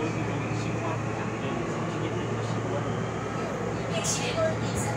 都是用心花，对，从前面就是心花。一起。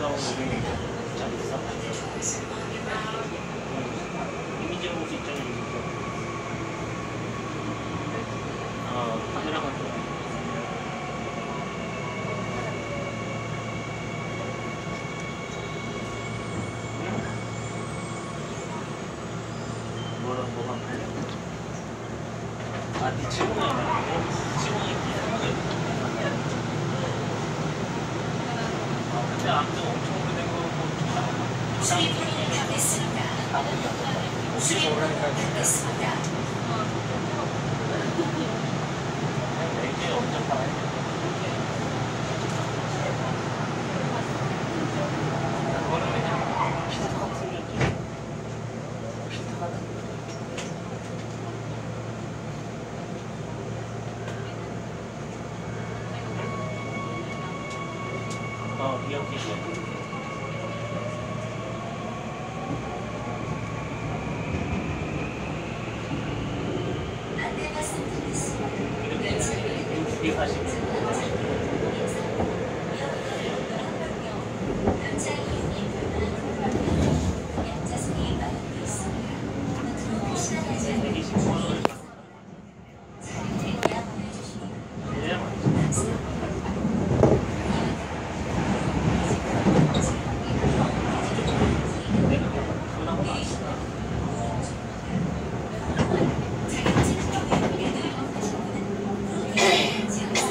나온 고객이 짱구 싸. 이미지 볼수 있잖아, 이미지. 어, 카메라만 좀. 뭐라 팔려? 아, 네 친구야. 친구야. 아, 근데 아무튼 엄청 오래된 거 뭐. 수리폰이 다 됐습니다. 수리폰이 다 됐습니다. 이제 엄청 팔아요. 그거는 그냥 피자 같은 게 피자 같은 거. 어, 기억해. 안내 말씀드리겠습니다. 이렇게 두개 사시면 남자 이용이 자승이 마련되어 있습니다. 시간하지 않는 120만 원. 자리를 예약 보내주시기 이래야 맞지. 내가 그나마 낫다. 자격증 경력을 하신 분은 지역에서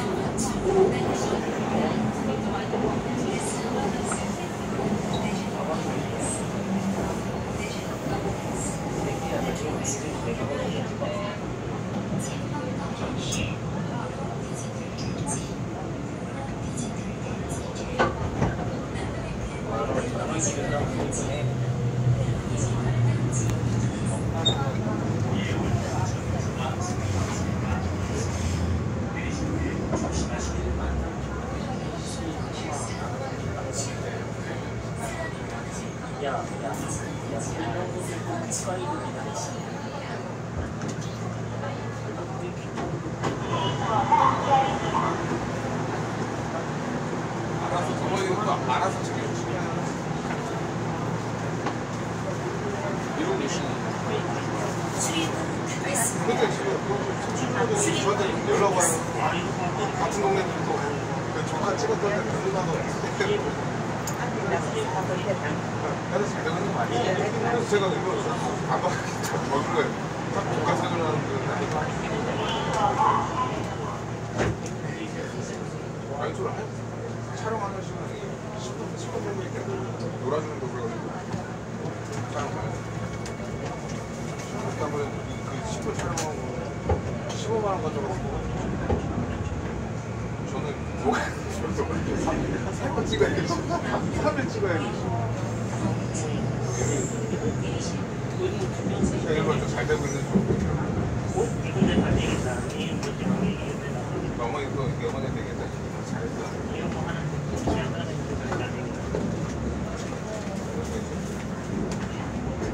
야, 야, 야, 알아서 저번에도 알아서 챙겨주시면 이런 게 있으면 수리폰은 근데 지금. 저한테 연락 와요 같은 동네들도 그 조카 찍었던 데 누나도 그래서 잘 되는 거 아니에요? 제가 이거 안 받고 적은 거예요. 딱 조카 생각나는 그 아니 촬영하는 시간이 10분, 10분 정도니까 놀아주는 거 그래가지고 촬영 가요 그다음에 그 10분 촬영하고 15만 원 가져가고 저는 뭐가 살거 찍어야겠지 3일 찍어야겠지 제가 이걸 잘 되고 있는 뭐 얘기했다. 어머니 또 어머니 되겠다 잘했어 이런 거 하나 지나가는 거 잘 되겠다.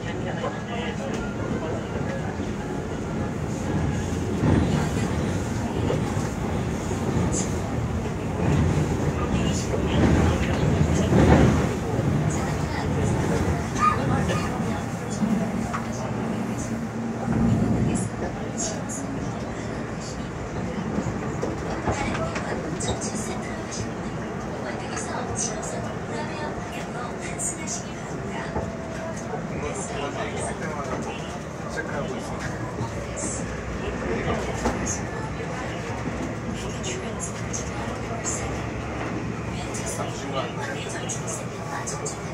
괜찮게 하나 있는데, 전체 세트로 하시는 분, 원택에서 지어서 우라베어 방향으로 환승하시기 바랍니다. 공무원 조건이 있을 때마다 체크하고 있어 중